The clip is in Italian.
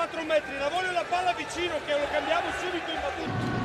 4 metri, la voglio la palla vicino che lo cambiamo subito in battuta.